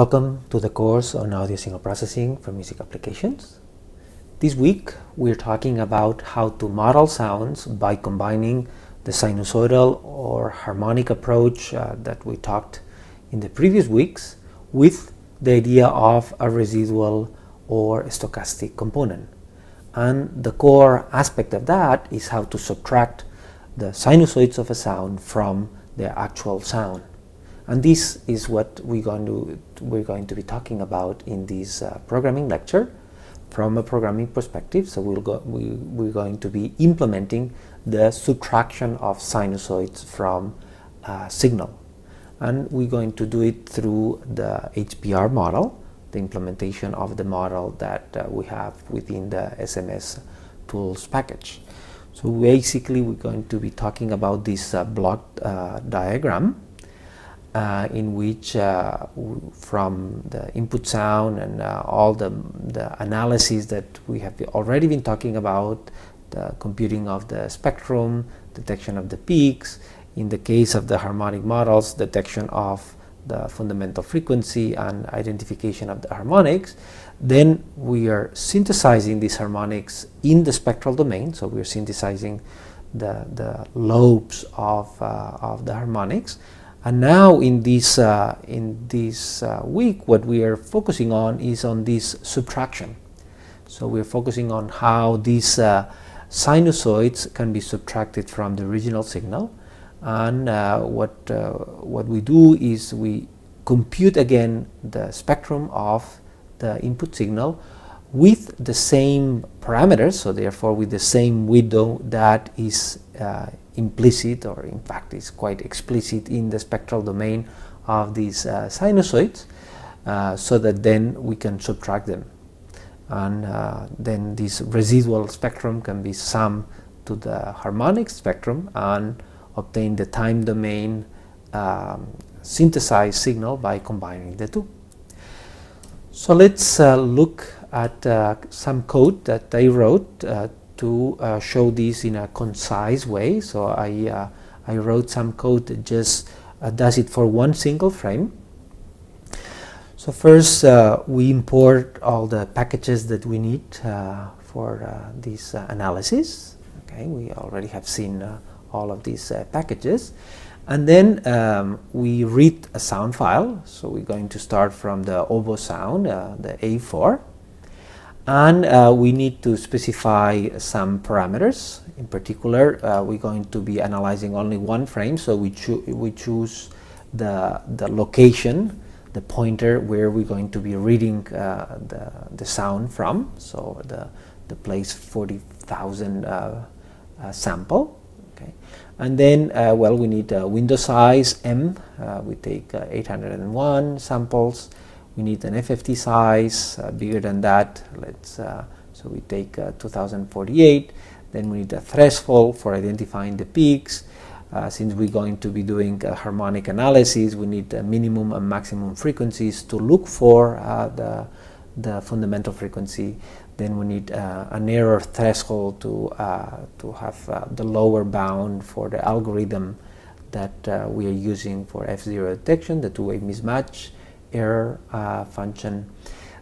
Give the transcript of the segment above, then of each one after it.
Welcome to the course on audio signal processing for music applications. This week we're talking about how to model sounds by combining the sinusoidal or harmonic approach uh, that we talked in the previous weeks with the idea of a residual or stochastic component. And the core aspect of that is how to subtract the sinusoids of a sound from the actual sound. And this is what we're going to, we're going to be talking about in this uh, programming lecture from a programming perspective. So we'll go, we, we're going to be implementing the subtraction of sinusoids from a signal. And we're going to do it through the HPR model, the implementation of the model that uh, we have within the SMS tools package. So basically we're going to be talking about this uh, block uh, diagram uh, in which uh, from the input sound and uh, all the, the analysis that we have already been talking about, the computing of the spectrum, detection of the peaks, in the case of the harmonic models, detection of the fundamental frequency and identification of the harmonics, then we are synthesizing these harmonics in the spectral domain, so we're synthesizing the, the lobes of, uh, of the harmonics, and now in this, uh, in this uh, week, what we are focusing on is on this subtraction. So we're focusing on how these uh, sinusoids can be subtracted from the original signal. And uh, what, uh, what we do is we compute again the spectrum of the input signal with the same parameters, so therefore with the same window that is uh, implicit or in fact is quite explicit in the spectral domain of these uh, sinusoids uh, so that then we can subtract them and uh, then this residual spectrum can be summed to the harmonic spectrum and obtain the time domain um, synthesized signal by combining the two. So let's uh, look at uh, some code that I wrote uh, to uh, show this in a concise way. So I, uh, I wrote some code that just uh, does it for one single frame. So first uh, we import all the packages that we need for this analysis. Okay, we already have seen all of these packages. And then um, we read a sound file. So we're going to start from the oboe sound, the A4 and uh, we need to specify some parameters. In particular uh, we're going to be analyzing only one frame. So we, we choose the, the location the pointer where we're going to be reading uh, the, the sound from. So the, the place 40,000 uh, uh, sample. Okay. And then uh, well we need window size M. We take 801 samples we need an FFT size uh, bigger than that let's uh, so we take uh, 2048 then we need a threshold for identifying the peaks. Uh, since we're going to be doing harmonic analysis we need minimum and maximum frequencies to look for uh, the, the fundamental frequency. Then we need uh, an error threshold to, to have the lower bound for the algorithm that we are using for F0 detection, the two-way mismatch error uh, function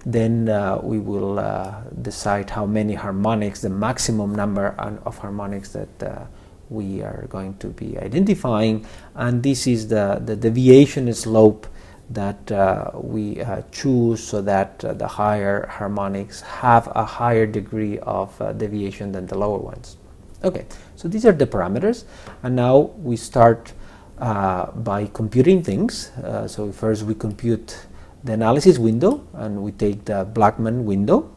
then uh, we will uh, decide how many harmonics, the maximum number of harmonics that uh, we are going to be identifying and this is the, the deviation slope that uh, we uh, choose so that the higher harmonics have a higher degree of deviation than the lower ones. Okay, so these are the parameters and now we start by computing things. Uh, so first we compute the analysis window and we take the Blackman window.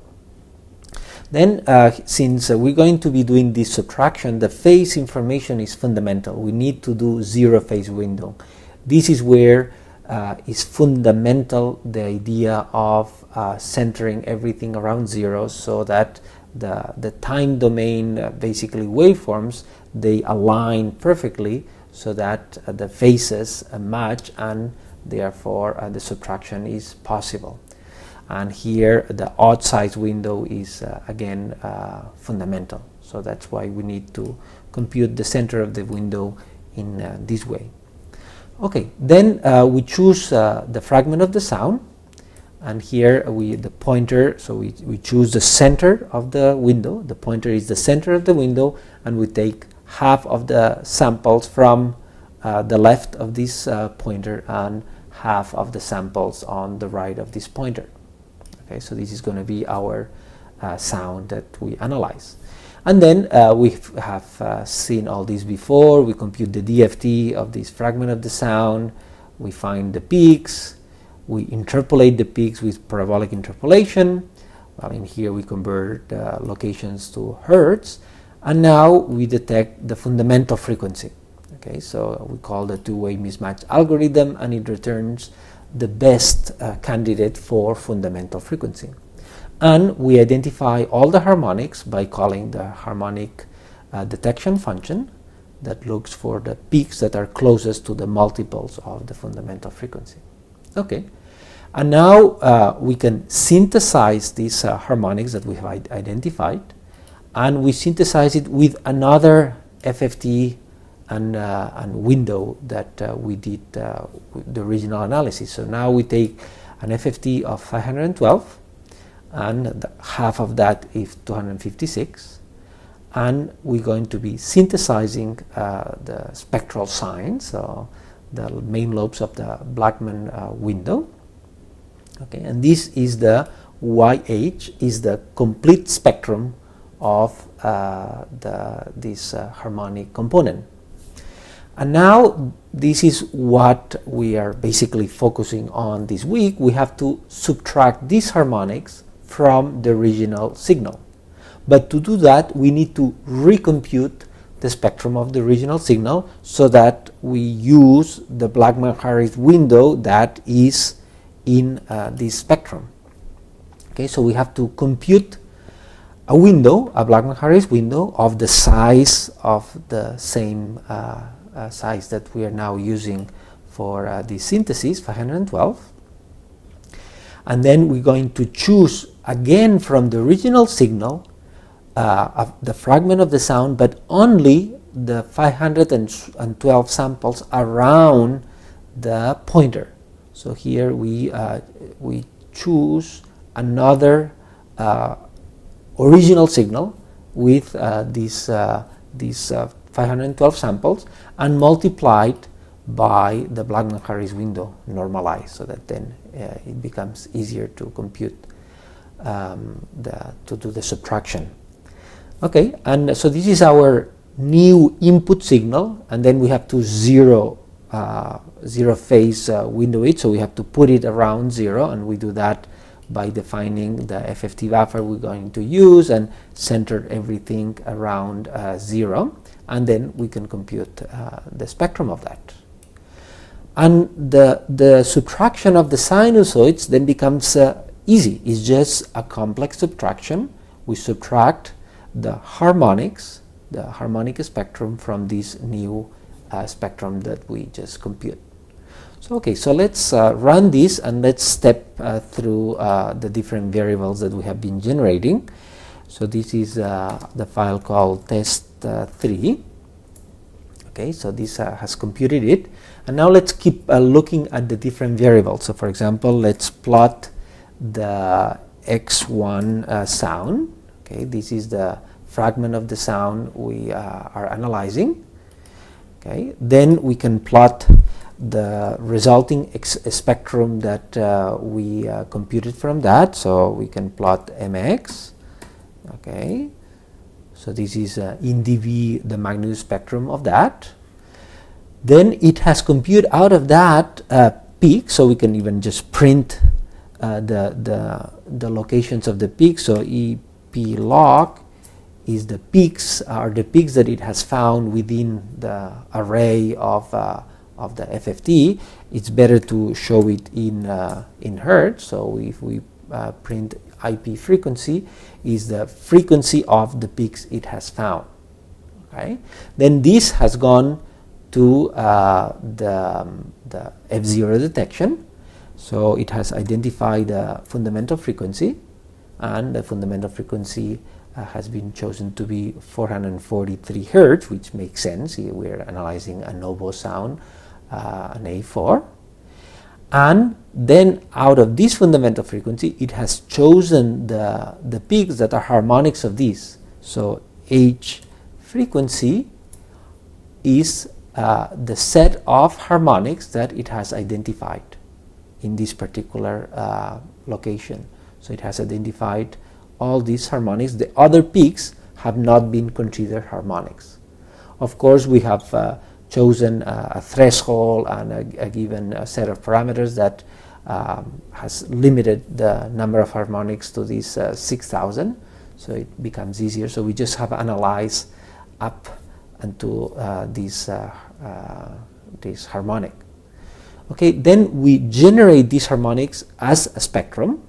Then uh, since uh, we're going to be doing this subtraction, the phase information is fundamental. We need to do zero phase window. This is where uh, is fundamental the idea of uh, centering everything around zero so that the, the time domain basically waveforms they align perfectly so that uh, the phases uh, match and therefore uh, the subtraction is possible. And here the odd size window is again fundamental. So that's why we need to compute the center of the window in this way. Okay then we choose the fragment of the sound. And here we the pointer so we, we choose the center of the window. The pointer is the center of the window and we take half of the samples from uh, the left of this uh, pointer and half of the samples on the right of this pointer. Okay so this is going to be our uh, sound that we analyze. And then uh, we have uh, seen all these before. We compute the DFT of this fragment of the sound. We find the peaks. We interpolate the peaks with parabolic interpolation. Well in here we convert uh, locations to hertz and now we detect the fundamental frequency. Okay so we call the two-way mismatch algorithm and it returns the best uh, candidate for fundamental frequency. And we identify all the harmonics by calling the harmonic uh, detection function that looks for the peaks that are closest to the multiples of the fundamental frequency. Okay and now uh, we can synthesize these uh, harmonics that we have identified and we synthesize it with another FFT and, uh, and window that uh, we did uh, the original analysis. So now we take an FFT of 512 and half of that is 256 and we're going to be synthesizing uh, the spectral sines, so the main lobes of the Blackman uh, window. Okay, and this is the YH is the complete spectrum of uh, the, this harmonic component. And now this is what we are basically focusing on this week. We have to subtract these harmonics from the original signal. But to do that, we need to recompute the spectrum of the original signal so that we use the Blackman-Harris window that is in uh, this spectrum. Okay, so we have to compute a window, a Blackman-Harris window of the size of the same uh, uh, size that we are now using for uh, the synthesis, 512. And then we're going to choose again from the original signal uh, the fragment of the sound, but only the 512 samples around the pointer. So here we, uh, we choose another uh, original signal with uh, these, uh, these 512 samples and multiplied by the Blackman-Harris window normalized so that then uh, it becomes easier to compute um, the, to do the subtraction. Okay, and so this is our new input signal and then we have to zero uh, zero phase uh, window it so we have to put it around zero and we do that by defining the FFT buffer we're going to use and center everything around uh, zero and then we can compute uh, the spectrum of that. And the, the subtraction of the sinusoids then becomes uh, easy. It's just a complex subtraction. We subtract the harmonics, the harmonic spectrum from this new uh, spectrum that we just compute. So okay, so let's uh, run this and let's step uh, through uh, the different variables that we have been generating. So this is uh, the file called test uh, 3 okay so this uh, has computed it. And now let's keep looking at the different variables. So for example let's plot the x1 uh, sound. Okay this is the fragment of the sound we are analyzing. Okay then we can plot the resulting spectrum that uh, we computed from that so we can plot mx okay so this is uh, in dB the magnitude spectrum of that. Then it has computed out of that uh, peak, so we can even just print uh, the, the, the locations of the peak. So EP log is the peaks, are the peaks that it has found within the array of, uh, of the FFT. It's better to show it in, uh, in Hertz. So if we uh, print IP frequency is the frequency of the peaks it has found. Okay, then this has gone to uh, the, um, the F0 detection. So it has identified the fundamental frequency, and the fundamental frequency uh, has been chosen to be 443 hertz, which makes sense. We're analyzing an oboe sound, uh, an A4. and then out of this fundamental frequency it has chosen the, the peaks that are harmonics of these. So H frequency is uh, the set of harmonics that it has identified in this particular uh, location. So it has identified all these harmonics. The other peaks have not been considered harmonics. Of course, we have uh, chosen a, a, threshold and a, a given a set of parameters that um, has limited the number of harmonics to these uh, 6,000. So it becomes easier. So we just have analyzed up until uh, this, uh, uh, this harmonic. Okay, then we generate these harmonics as a spectrum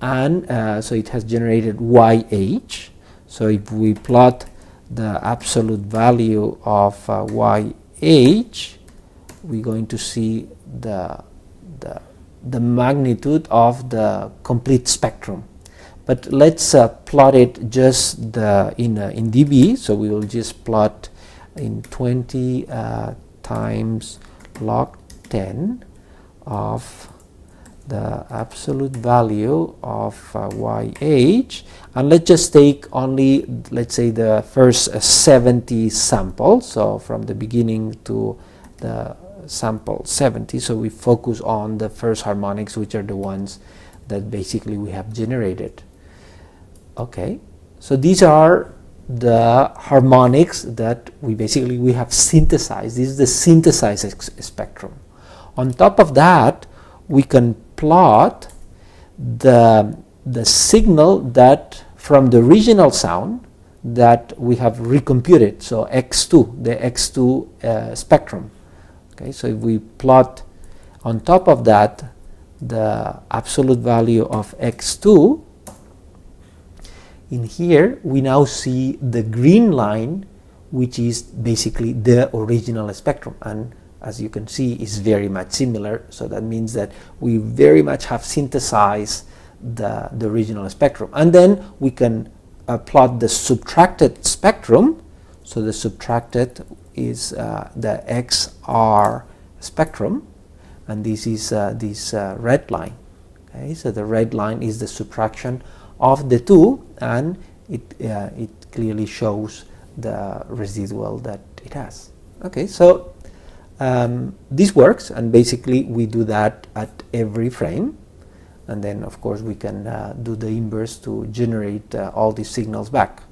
and uh, so it has generated YH. So if we plot the absolute value of uh, YH, we're going to see the, the, the magnitude of the complete spectrum. But let's uh, plot it just the, in, uh, in dB, so we will just plot in 20 uh, times log 10 of the absolute value of uh, YH and let's just take only let's say the first uh, 70 samples. So from the beginning to the sample 70 so we focus on the first harmonics which are the ones that basically we have generated. Okay so these are the harmonics that we basically we have synthesized. This is the synthesized spectrum. On top of that we can plot the, the signal that from the original sound that we have recomputed, so x2, the x2 uh, spectrum. Okay, so if we plot on top of that the absolute value of x2, in here we now see the green line which is basically the original spectrum and as you can see, is very much similar. So that means that we very much have synthesized the, the original spectrum. And then we can uh, plot the subtracted spectrum. So the subtracted is uh, the XR spectrum, and this is uh, this uh, red line. Okay, so the red line is the subtraction of the two, and it uh, it clearly shows the residual that it has. Okay, so um, this works and basically we do that at every frame and then of course we can uh, do the inverse to generate uh, all these signals back.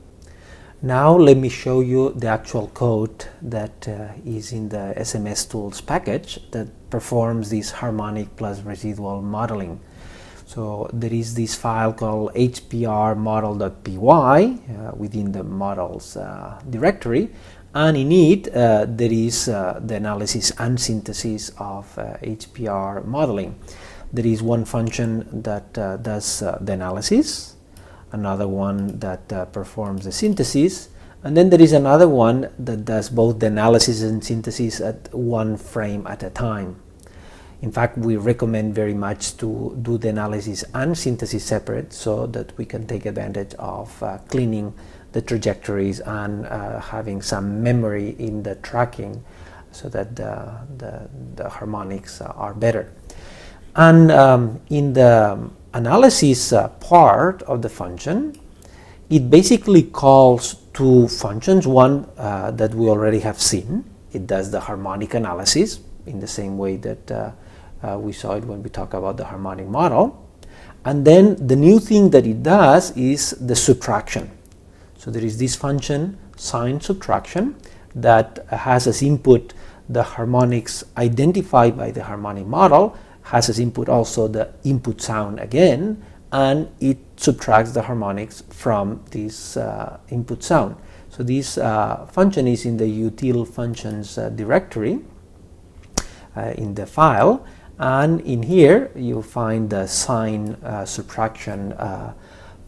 Now let me show you the actual code that uh, is in the SMS tools package that performs this harmonic plus residual modeling. So there is this file called hprmodel.py uh, within the models uh, directory and in it uh, there is uh, the analysis and synthesis of uh, HPR modeling. There is one function that uh, does uh, the analysis, another one that uh, performs the synthesis, and then there is another one that does both the analysis and synthesis at one frame at a time. In fact, we recommend very much to do the analysis and synthesis separate so that we can take advantage of cleaning the trajectories and uh, having some memory in the tracking so that the, the, the harmonics are better. And um, in the analysis uh, part of the function, it basically calls two functions, one uh, that we already have seen. It does the harmonic analysis in the same way that uh, uh, we saw it when we talk about the harmonic model. And then the new thing that it does is the subtraction. So there is this function sine subtraction that has as input the harmonics identified by the harmonic model, has as input also the input sound again, and it subtracts the harmonics from this uh, input sound. So this uh, function is in the util functions uh, directory uh, in the file, and in here you find the sine uh, subtraction uh,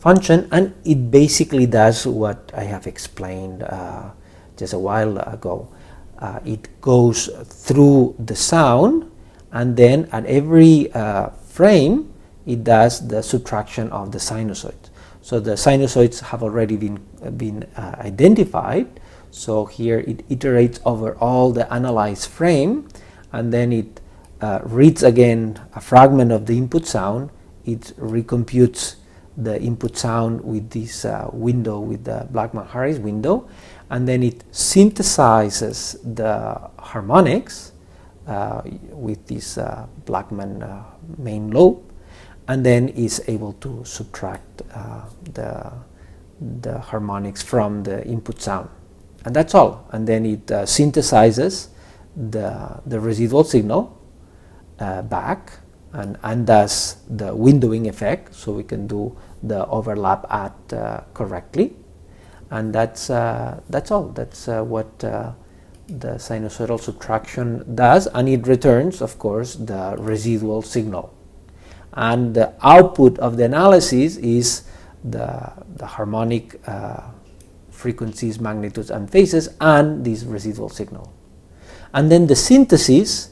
function and it basically does what I have explained uh, just a while ago. Uh, it goes through the sound and then at every uh, frame it does the subtraction of the sinusoids. So the sinusoids have already been, been uh, identified. So here it iterates over all the analyzed frame and then it uh, reads again a fragment of the input sound, it recomputes the input sound with this uh, window, with the Blackman-Harris window, and then it synthesizes the harmonics uh, with this uh, Blackman uh, main lobe, and then is able to subtract uh, the, the harmonics from the input sound. And that's all. And then it uh, synthesizes the, the residual signal back and undoes the windowing effect so we can do the overlap-add uh, correctly. And that's uh, that's all. That's uh, what uh, the sinusoidal subtraction does. And it returns of course the residual signal. And the output of the analysis is the, the harmonic uh, frequencies magnitudes and phases and this residual signal. And then the synthesis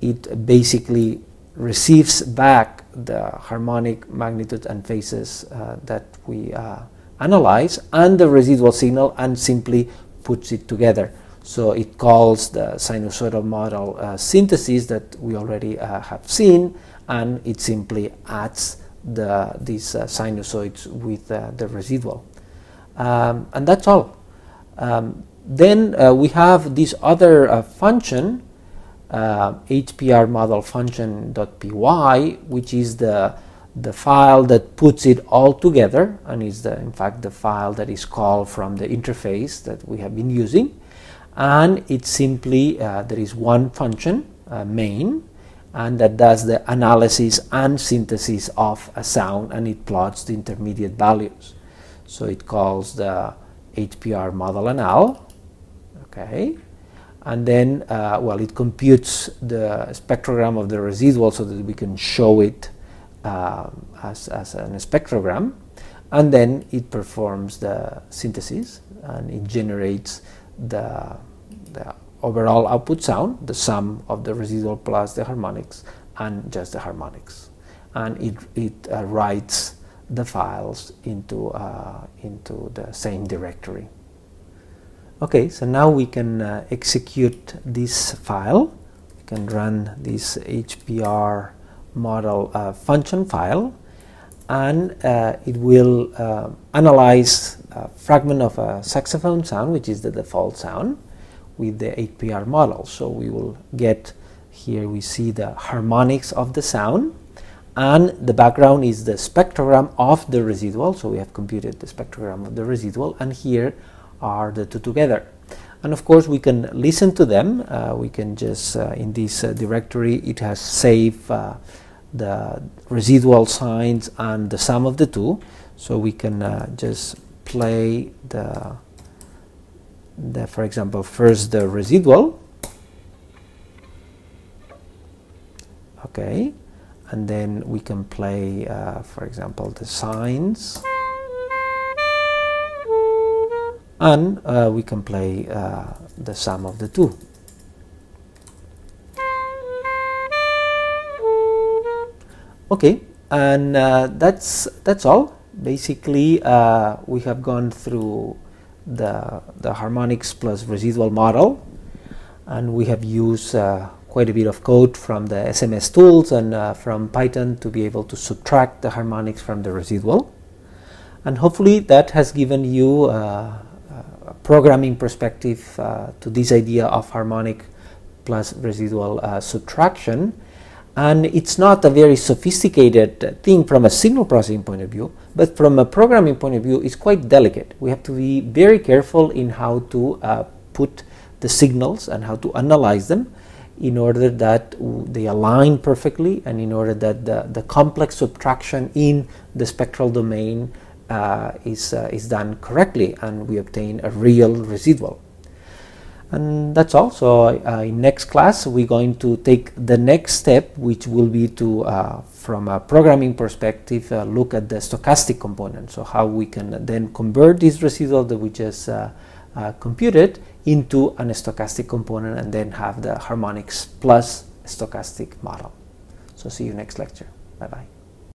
it basically receives back the harmonic magnitude and phases uh, that we uh, analyze and the residual signal and simply puts it together. So it calls the sinusoidal model uh, synthesis that we already uh, have seen and it simply adds the, these uh, sinusoids with uh, the residual. Um, and that's all. Um, then we have this other function uh, HPR model function.py, which is the the file that puts it all together and is the in fact the file that is called from the interface that we have been using. And it's simply uh, there is one function uh, main and that does the analysis and synthesis of a sound and it plots the intermediate values. So it calls the HPR model anal okay and then uh, well it computes the spectrogram of the residual so that we can show it uh, as, as a spectrogram and then it performs the synthesis and it generates the, the overall output sound the sum of the residual plus the harmonics and just the harmonics and it, it uh, writes the files into, uh, into the same directory. Okay, so now we can uh, execute this file. We can run this HPR model uh, function file and uh, it will uh, analyze a fragment of a saxophone sound, which is the default sound, with the HPR model. So we will get here we see the harmonics of the sound and the background is the spectrogram of the residual. So we have computed the spectrogram of the residual and here are the two together. And of course we can listen to them. Uh, we can just, uh, in this uh, directory, it has saved uh, the residual sines and the sum of the two. So we can uh, just play the, the, for example, first the residual. Okay, and then we can play, uh, for example, the sines and uh, we can play uh, the sum of the two. Okay, and uh, that's that's all. Basically, uh, we have gone through the the harmonics plus residual model, and we have used uh, quite a bit of code from the SMS tools and uh, from Python to be able to subtract the harmonics from the residual. And hopefully that has given you programming perspective uh, to this idea of harmonic plus residual uh, subtraction. And it's not a very sophisticated thing from a signal processing point of view, but from a programming point of view, it's quite delicate. We have to be very careful in how to uh, put the signals and how to analyze them in order that they align perfectly and in order that the, the complex subtraction in the spectral domain uh, is, uh, is done correctly and we obtain a real residual. And that's all. So uh, in next class, we're going to take the next step, which will be to, uh, from a programming perspective, uh, look at the stochastic component. So how we can then convert this residual that we just computed into an stochastic component and then have the harmonics plus stochastic model. So see you next lecture. Bye-bye.